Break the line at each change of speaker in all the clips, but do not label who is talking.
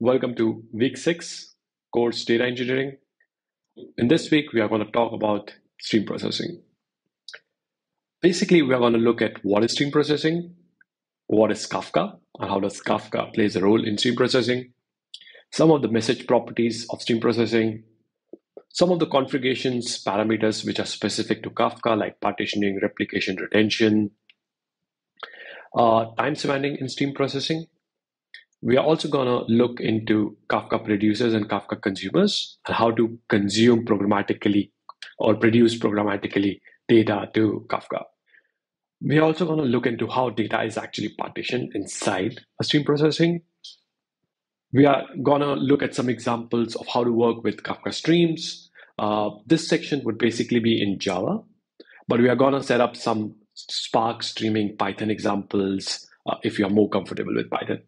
Welcome to week six, course data engineering. In this week, we are going to talk about stream processing. Basically, we are going to look at what is stream processing, what is Kafka, and how does Kafka plays a role in stream processing, some of the message properties of stream processing, some of the configurations parameters which are specific to Kafka, like partitioning, replication, retention, uh, time spanning in stream processing. We are also going to look into Kafka producers and Kafka consumers and how to consume programmatically or produce programmatically data to Kafka. We are also going to look into how data is actually partitioned inside a stream processing. We are going to look at some examples of how to work with Kafka streams. Uh, this section would basically be in Java, but we are going to set up some Spark streaming Python examples uh, if you are more comfortable with Python.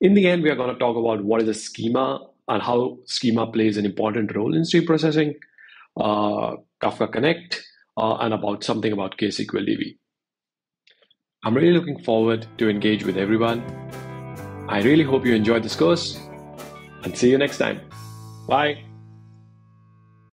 In the end, we are going to talk about what is a schema and how schema plays an important role in stream processing, uh, Kafka Connect, uh, and about something about KSQL DB. I'm really looking forward to engage with everyone. I really hope you enjoyed this course and see you next time. Bye.